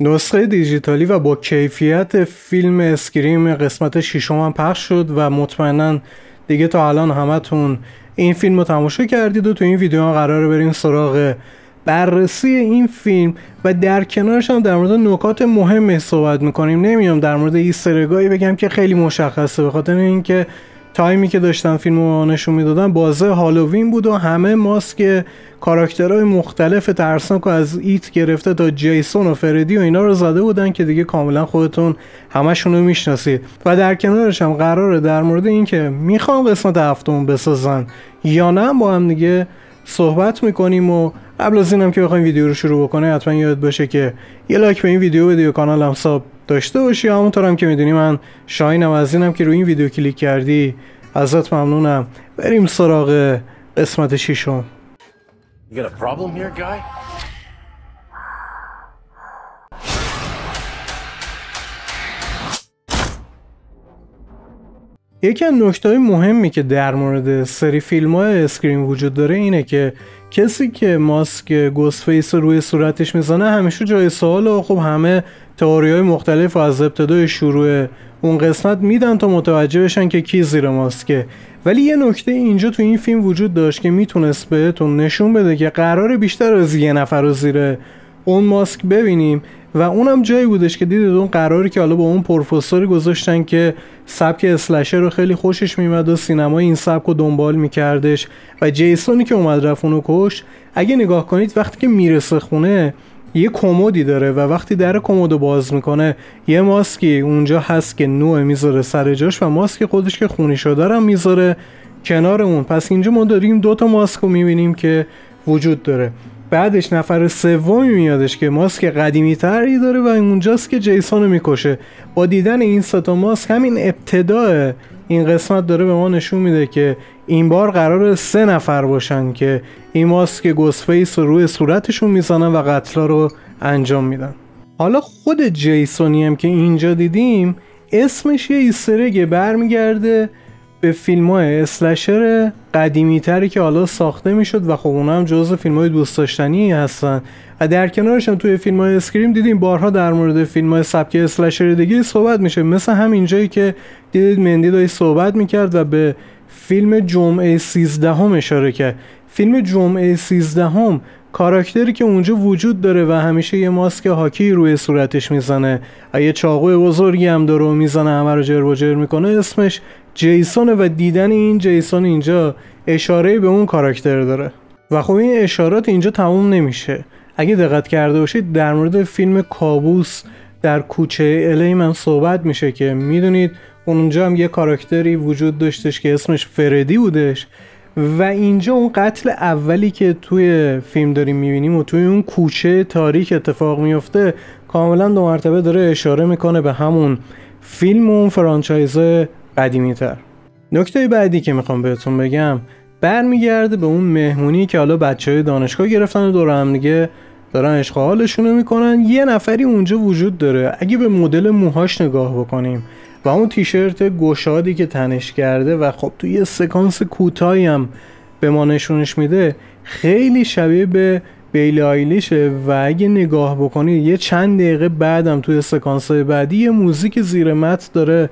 نسخه دیجیتالی و با کیفیت فیلم اسکریم قسمت ششم هم پخش شد و مطمئنا دیگه تا الان همتون این فیلم رو تماشا کردید و تو این ویدیو هم قراره بریم سراغ بررسی این فیلم و در کنارش هم در مورد نکات مهم صحبت می‌کنیم. نمیام در مورد ایسترگایی بگم که خیلی مشخصه به خاطر اینکه تایمی که داشتن فیلم رو نشون می‌دادن بازه هالووین بود و همه ماسک کاراکترهای مختلف ترسناک از It گرفته تا جیسون و فردی و اینا رو زده بودن که دیگه کاملا خودتون همشون رو می‌شناسید. و در کنارش هم قراره در مورد اینکه می‌خوام قسمت هفتم بسازن یا نه با هم دیگه صحبت می‌کنیم و قبل از اینم که بخوایم ویدیو رو شروع بکنه حتما یاد باشه که یه لایک به این ویدیو بدی و کانالم sub داشته باشی. همونطور هم که می‌دونی من شاینم از اینم که روی این ویدیو کلیک کردی. ازت ممنونم. بریم سراغ قسمت شیشم یکی از نکته مهمی که در مورد سری فیلم های Scream وجود داره اینه که کسی که ماسک Ghostface روی صورتش می‌زنه همیشه جای سوال و خب همه تئوری های مختلف از ابتدای شروع اون قسمت میدن تا متوجه بشن که کی زیر ماسکه. ولی یه نکته اینجا تو این فیلم وجود داشت که می‌تونست بهتون نشون بده که قرار بیشتر از یه نفر رو زیر اون ماسک ببینیم. و اونم جایی بودش که دیدید اون قراری که حالا با اون پروفسوری گذاشتن که سبک اسلشر رو خیلی خوشش میمد و سینمای این سبک رو دنبال میکردش و جیسونی که اومد رفت اونو کش اگه نگاه کنید وقتی که می‌رسه خونه یه کمدی داره و وقتی در کمد باز می‌کنه یه ماسکی اونجا هست که نوع می‌ذاره سر جاش و ماسک خودش که خونی شده رو می‌ذاره کنار اون. پس اینجا ما داریم دو تا ماسک رو می‌بینیم که وجود داره. بعدش نفر سومی میادش که ماسک قدیمی تری داره و اونجاست که جیسون رو می‌کشه. با دیدن این ستا ماسک همین ابتدای این قسمت داره به ما نشون میده که این بار قرار سه نفر باشن که این ماسک گوسفیس رو روی صورتشون می‌زنن و قتلا رو انجام میدن. حالا خود جیسونی هم که اینجا دیدیم اسمش یه ایسترگه برمیگرده به فیلم های اسلشر قدیمی تری که حالا ساخته می‌شد و خب اونا هم جزو فیلم های دوست داشتنی هستن. و در کنارش هم توی فیلم های اسکریم دیدیم بارها در مورد فیلم های سبک اسلشر دیگه صحبت میشه. مثل همین جایی که دیدید مندی دایی صحبت می‌کرد و به فیلم جمعه 13 هم اشاره کرد. فیلم جمعه 13 هم کاراکتری که اونجا وجود داره و همیشه یه ماسک هاکی روی صورتش می‌زنه. و یه چاقوی بزرگی هم داره و می‌زنه همه رو جر و جر می‌کنه. اسمش جیسون و دیدن این جیسون اینجا اشاره به اون کاراکتر داره. و خب این اشارات اینجا تموم نمیشه. اگه دقت کرده باشید در مورد فیلم کابوس در کوچه الی من صحبت میشه که می‌دونید اونجا هم یه کاراکتری وجود داشتش که اسمش فردی بودش. و اینجا اون قتل اولی که توی فیلم داریم می‌بینیم و توی اون کوچه تاریک اتفاق میفته کاملا دو مرتبه داره اشاره می‌کنه به همون فیلم و اون فرانچایز قدیمی تر نکته بعدی که می‌خوام بهتون بگم برمیگرده به اون مهمونی که حالا بچه های دانشگاه گرفتن و دور هم دیگه دارن اشغالشون می‌کنن یه نفری اونجا وجود داره. اگه به مدل موهاش نگاه بکنیم و اون تیشرت گشادی که تنش کرده و خب توی یه سکانس کوتاهی هم به ما نشونش میده خیلی شبیه به بیلی آیلیشه و اگه نگاه بکنید یه چند دقیقه بعدم توی سکانس بعدی یه موزیک زیر متن داره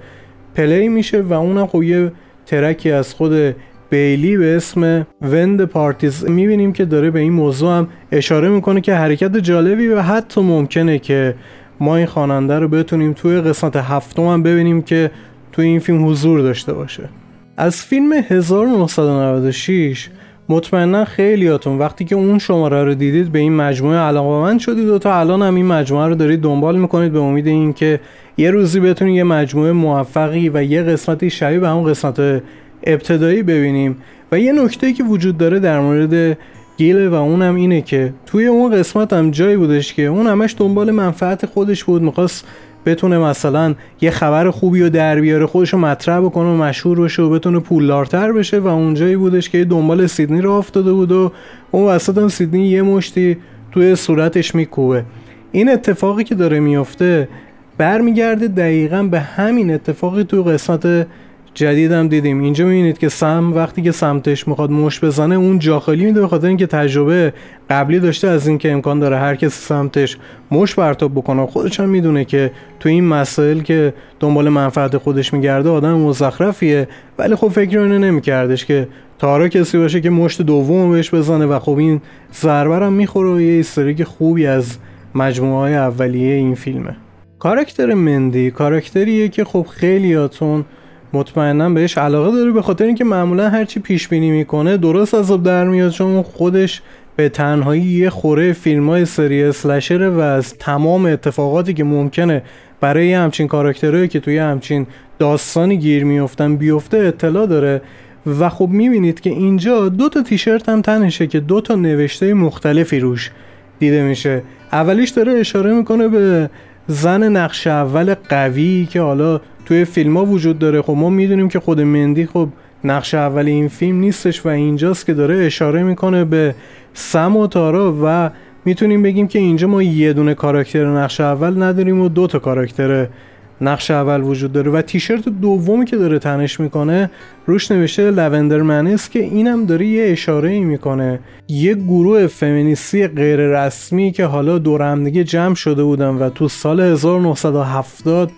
play میشه و اونم خب یه track ی از خود بیلی به اسم When the Party's. می‌بینیم که داره به این موضوع هم اشاره می‌کنه که حرکت جالبی و حتی ممکنه که ما این خواننده رو بتونیم توی قسمت هفتم هم ببینیم که توی این فیلم حضور داشته باشه. از فیلم 1996 مطمئنا خیلیاتون. وقتی که اون شماره رو دیدید به این مجموعه علاقمند شدید و تا الان هم این مجموعه رو دارید دنبال می‌کنید به امید اینکه یه روزی بتونید یه مجموعه موفقی و یه قسمتی شبیه به همون قسمت ابتدایی ببینیم. و یه نکته که وجود داره در مورد گیله و اونم اینه که توی اون قسمت هم جایی بودش که اون همش دنبال منفعت خودش بود می‌خواست بتونه مثلا یه خبر خوبی رو در بیاره خودش رو مطرح بکنه و مشهور بشه و بتونه پولدارتر بشه و اونجایی بودش که دنبال سیدنی رو افتاده بود و اون وسط هم سیدنی یه مشتی توی صورتش میکوبه. این اتفاقی که داره میفته برمیگرده دقیقا به همین اتفاقی توی قسمت جدیدم دیدیم. اینجا می‌بینید که سم وقتی که سمتش می‌خواد مش بزنه اون جاخالی میده به خاطر اینکه تجربه قبلی داشته از اینکه امکان داره هر کسی سمتش مش پرتاب بکنه. خودش هم می‌دونه که تو این مسائل که دنبال منفعت خودش میگرده آدم مزخرفیه. ولی خب فکر اینو نمیکردش که تارا کسی باشه که مشت دوم بهش بزنه و خب این ضربه می‌خوره و یه استریک خوبی از مجموعه های اولیه این فیلمه. کاراکتر مندی کاراکتریه که خب خیلیاتون مطمئنا بهش علاقه داره به خاطر اینکه معمولا هرچی پیش بینی می‌کنه درست از در میاد. چون خودش به تنهایی یه خوره فیلم های سری اسلشره و از تمام اتفاقاتی که ممکنه برای همچین کاراکترهایی که توی همچین داستانی گیر میفتن بیفته اطلاع داره. و خب می‌بینید که اینجا دو تا تیشرت هم تنشه که دو تا نوشته مختلفی روش دیده میشه. اولیش داره اشاره می‌کنه به زن نقش اول قوی که حالا توی فیلم ها وجود داره. خب ما می‌دونیم که خود مندی خب نقش اول این فیلم نیستش و اینجاست که داره اشاره می‌کنه به سم و تارا و می‌تونیم بگیم که اینجا ما یه دونه کاراکتر نقش اول نداریم و دو تا کاراکتر نقش اول وجود داره. و تیشرت دومی که داره تنش می‌کنه روش نوشته لوندر منس که اینم داره یه اشاره ای می‌کنه. یه گروه فمینیستی غیر رسمی که حالا دور همدیگه جمع شده بودن و تو سال 1970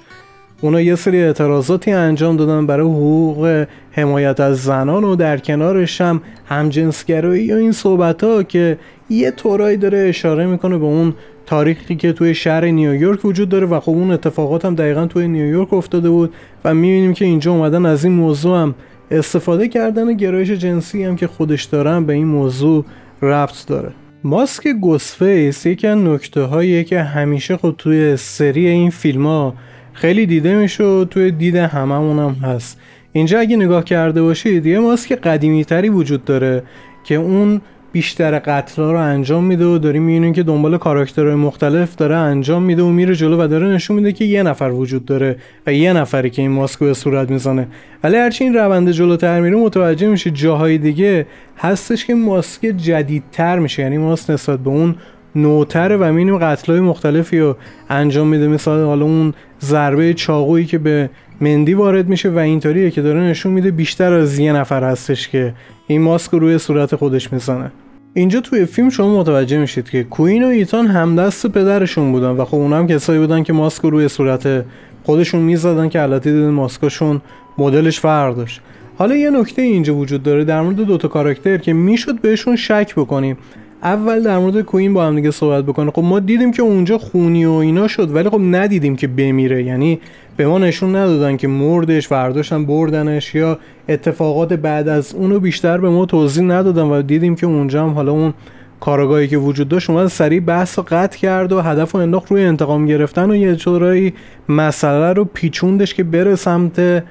اونا یه سری اعتراضاتی انجام دادن برای حقوق حمایت از زنان و در کنارش هم همجنسگرایی و این صحبت ها که یه طورایی داره اشاره می‌کنه به اون تاریخی که توی شهر نیویورک وجود داره و خب اون اتفاقات هم دقیقا توی نیویورک افتاده بود و می‌بینیم که اینجا اومدن از این موضوع هم استفاده کردن گرایش جنسی هم که خودش دارن به این موضوع ربط داره. ماسک گوسفیس یکی از نکته هایی که همیشه خود توی سری این فیلم ها خیلی دیده میشه و توی دید هممون هم هست. اینجا اگه نگاه کرده باشید یه ماسک قدیمی تری وجود داره که اون بیشتر قتلا رو انجام میده و داریم می‌بینیم که دنبال کاراکترهای مختلف داره انجام میده و میره جلو و داره نشون میده که یه نفر وجود داره و یه نفری که این ماسک به صورت می‌زنه. ولی هرچی این روند جلوتر میره متوجه میشه جاهای دیگه هستش که ماسک جدیدتر میشه. یعنی ماسک نسبت به اون نوتره و می‌بینیم قتلای مختلفی رو انجام میده. مثلا حالا اون ضربه چاقویی که به مندی وارد میشه و اینطوریه که داره نشون میده بیشتر از یه نفر هستش که این ماسک روی صورت خودش می‌زنه. اینجا توی فیلم شما متوجه میشید که کوین و ایتان همدست پدرشون بودن و خب اونم کسایی بودن که ماسک روی صورت خودشون می‌زدن که البته دیدن ماسکاشون مدلش فرق داشت. حالا یه نکته اینجا وجود داره در مورد دوتا کاراکتر که می‌شد بهشون شک بکنیم. اول در مورد کوین با هم دیگه صحبت بکنه. خب ما دیدیم که اونجا خونی و اینا شد ولی خب ندیدیم که بمیره. یعنی به ما نشون ندادن که مردش فرداشتن بردنش یا اتفاقات بعد از اونو بیشتر به ما توضیح ندادن و دیدیم که اونجا هم حالا اون کارگاهی که وجود داشت اومد سریع بحث رو قطع کرد و هدف رو انداخت روی انتقام گرفتن و یه جورایی مسئله رو پیچوندش که بره سمت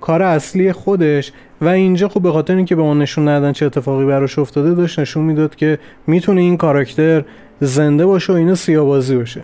کار اصلی خودش. و اینجا خب به خاطر اینکه به ما نشون ندادن چه اتفاقی براش افتاده داشت نشون می‌داد که می‌تونه این کاراکتر زنده باشه و اینو سیابازی باشه.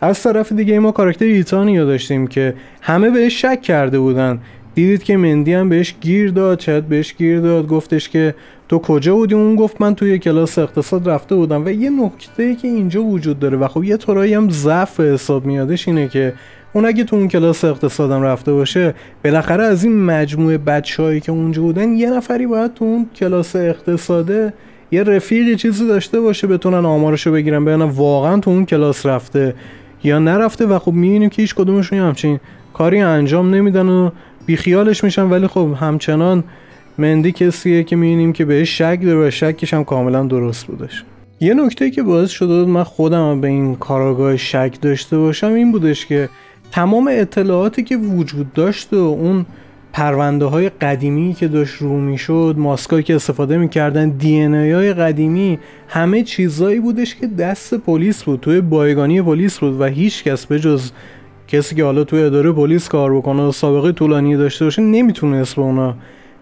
از طرف دیگه ما کاراکتر ایتانیا داشتیم که همه بهش شک کرده بودن. دیدید که مندی هم بهش گیر داد چت بهش گیر داد گفتش که تو کجا بودی؟ اون گفت من توی کلاس اقتصاد رفته بودم. و یه نکته که اینجا وجود داره و خب یه طورایی هم ضعف حساب میادش اینه که اون اگه تو اون کلاس اقتصادم رفته باشه بالاخره از این مجموعه بچههایی که اونجا بودن یه نفری باید تو اون کلاس اقتصاده یه رفیقی چیزی داشته باشه بتونن آمارشو بگیرن ببینن واقعا تو اون کلاس رفته یا نرفته. و خب می‌بینیم که هیچ کدومشون همچین کاری انجام نمیدن و بیخیالش میشن. ولی خب همچنان مندی کسیه که می‌بینیم که بهش شک داره و شکش هم کاملا درست بودش. یه نکته که باعث شده من خودم به این کاراگاه شک داشته باشم این بودش که تمام اطلاعاتی که وجود داشت و اون پرونده های قدیمی که داشت رو می‌شد ماسکایی که استفاده می‌کردن دی های قدیمی همه چیزایی بودش که دست پلیس بود. توی بایگانی پلیس بود و هیچ کس به جز کسی که حالا توی اداره پلیس کار بکنه و سابقه طولانی داشته باشه نمی‌تونست به اونا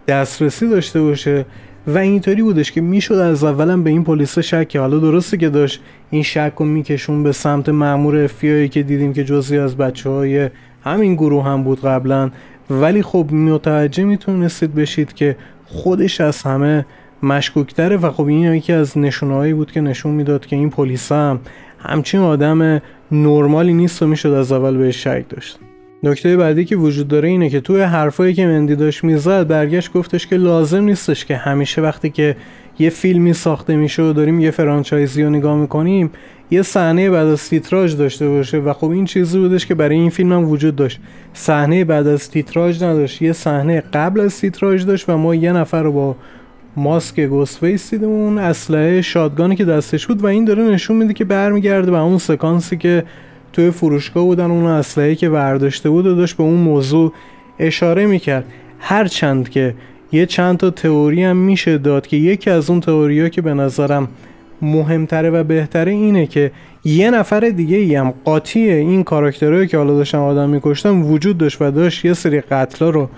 دسترسی داشته باشه. و اینطوری بودش که می‌شد از اولم به این پلیس شک حالا درسته که داشت این شک رو میکشون به سمت مامور افیایی که دیدیم که جزی از بچه های همین گروه هم بود قبلا. ولی خب متوجه می‌تونستید بشید که خودش از همه مشکوکتره و خب این یکی از نشونهایی بود که نشون می‌داد که این پلیس هم همچین آدم نرمالی نیست و می‌شد از اول بهش شک داشت. نکته بعدی که وجود داره اینه که توی حرفایی که مندی داشت می‌زد برگشت گفتش که لازم نیستش که همیشه وقتی که یه فیلمی ساخته میشه و داریم یه فرانچایزی رو نگاه می‌کنیم یه صحنه بعد از تیتراژ داشته باشه و خب این چیزی بودش که برای این فیلم هم وجود داشت. صحنه بعد از تیتراژ نداشت یه صحنه قبل از تیتراژ داشت و ما یه نفر رو با ماسک گوسفیس دیدیم اون اسلحه شادگانی که دستش بود و این داره نشون میده که برمیگرده به اون سکانسی که توی فروشگاه بودن اون اسلحه که برداشته بود و داشت به اون موضوع اشاره می‌کرد. هرچند که یه چند تا تئوری هم میشه داد که یکی از اون تئوریا که به نظرم مهمتره و بهتره اینه که یه نفر دیگه ای هم قاطی این کاراکترهایی که حالا داشتن آدم میکشتن وجود داشت و داشت یه سری قتلا رو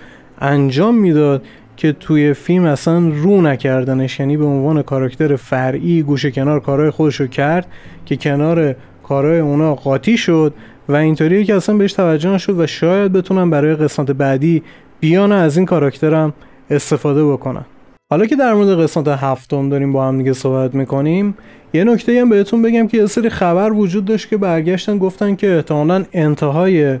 انجام می‌داد که توی فیلم اصلا رو نکردنش. یعنی به عنوان کاراکتر فرعی گوشه کنار کارهای خودش رو کرد که کنار کارهای اونا قاطی شد و اینطوریه که اصلا بهش توجه نشد و شاید بتونم برای قسمت بعدی بیان از این کاراکترم استفاده بکنن. حالا که در مورد قسمت هفتم داریم با هم دیگه صحبت می‌کنیم یه نکته هم بهتون بگم که یه سری خبر وجود داشت که برگشتن گفتن که احتمالا انتهای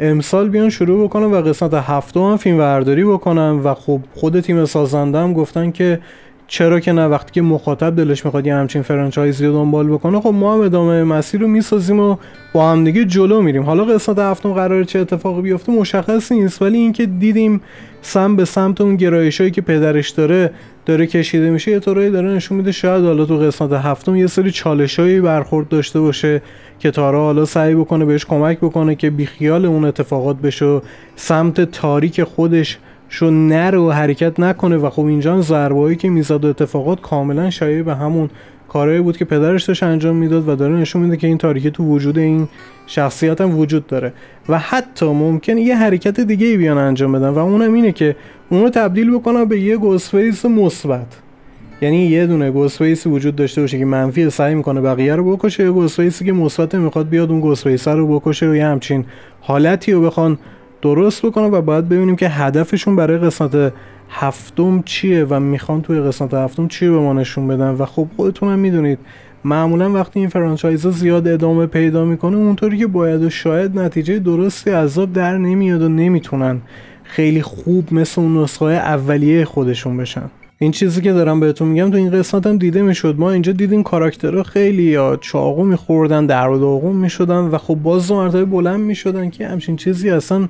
امسال بیان شروع بکنن و قسمت هفتم هم فیلم برداری بکنن و خب خود تیم سازنده هم گفتن که چرا که نه؟ وقتی که مخاطب دلش می‌خواد یه همچین فرانچایزی رو دنبال بکنه خب ما هم ادامه مسیر رو می‌سازیم و با هم دیگه جلو میریم. حالا قسمت هفتم قرار چه اتفاقی بیفته مشخص نیست ولی اینکه دیدیم سم به سمت اون گرایشایی که پدرش داره داره کشیده میشه یه طورایی داره نشون میده شاید حالا تو قسمت هفتم یه سری چالشایی برخورد داشته باشه که تارا حالا سعی بکنه بهش کمک بکنه که بیخیال اون اتفاقات بشه سمت تاریک خودش شو نره و حرکت نکنه و خب اینجا ضربهایی که می‌زد و اتفاقات کاملا شایع به همون کارهایی بود که پدرش داشت انجام می‌داد و داره نشون میده که این تاریکی تو وجود این شخصیت هم وجود داره. و حتی ممکن یه حرکت دیگه ای بیان انجام بدن و اونم اینه که اونو تبدیل بکنن به یه گوسفیس مثبت. یعنی یه دونه گوسفیسی وجود داشته باشه که منفی سعی می‌کنه بقیه رو بکشه یه گوسفیسی که مثبت می‌خواد بیاد اون گوسفیس رو بکشه و یه همچین حالتی رو بخوان درست بکنن و باید ببینیم که هدفشون برای قسمت هفتم چیه و می‌خوان توی قسمت هفتم چی به ما نشون بدن. و خب خودتون هم می‌دونید معمولا وقتی این فرانچایزا زیاد ادامه پیدا می‌کنه اونطوری که باید و شاید نتیجه درستی عذاب در نمیاد و نمی‌تونن خیلی خوب مثل اون نسخه اولیه خودشون بشن. این چیزی که دارم بهتون میگم تو این قسمت هم دیده می‌شد. ما اینجا دیدیم کاراکترها خیلی یا چاقو میخوردن در و داغون می‌شدن و خب باز دو مرتبه بلند می‌شدن که همچین چیزی اصلا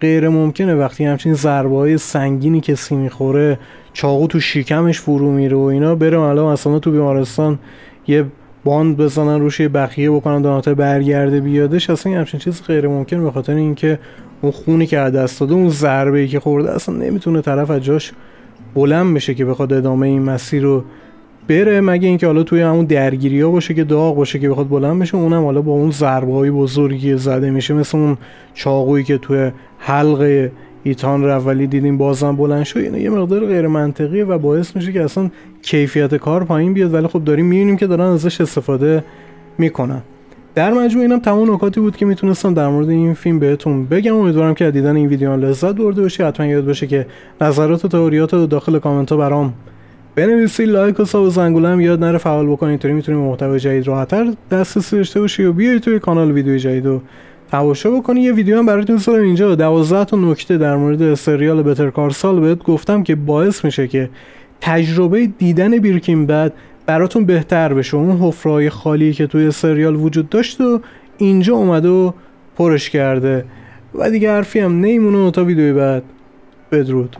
غیر ممکنه وقتی همچین ضربه های سنگینی کسی می‌خوره چاقو تو شیکمش فرو میره و اینا بره الان مثلا تو بیمارستان یه باند بزنن روش یه بخیه بکنن داناته برگرده بیادش اصلا همچین چیز غیر ممکن به خاطر اینکه اون خونی که از دست داده اون ضربه ای که خورده اصلا نمی‌تونه طرف از جاش بلند بشه که بخواد ادامه این مسیر رو بره مگه اینکه حالا توی همون درگیری ها باشه که داغ باشه که بخواد بلند بشه اونم حالا با اون ضربه های بزرگی زده میشه مثل اون چاقویی که توی حلقه ایتان رو اولی دیدیم بازم بلند شد. اینه یه مقدار غیر منطقیه و باعث میشه که اصلا کیفیت کار پایین بیاد. ولی خب داریم می‌بینیم که دارن ازش استفاده می‌کنن. در مجموع اینم تمام نکاتی بود که می‌تونستم در مورد این فیلم بهتون بگم. امیدوارم که دیدن این ویدیو لذت برده باشی. حتما یاد باشه که نظرات و تئوریات رو داخل کامنت ها برام بنویسید. لایک و ساب و زنگوله هم یاد نره. فعال بکنید اینطوری می‌تونید محتوای جدید راحتتر دسترسی داشته باشی و بیاید توی کانال ویدیو جدید و تماشا بکنی. یه ویدیو هم براتون سال اینجا. 12 تا نکته در مورد سریال بتر کارسال بهت گفتم که باعث میشه که تجربه دیدن بیرکین بعد براتون بهتر بشه. اون حفرهای خالی که توی سریال وجود داشت و اینجا اومده و پرش کرده. و دیگه حرفی هم نیمونه تا ویدیوی بعد. بدرود.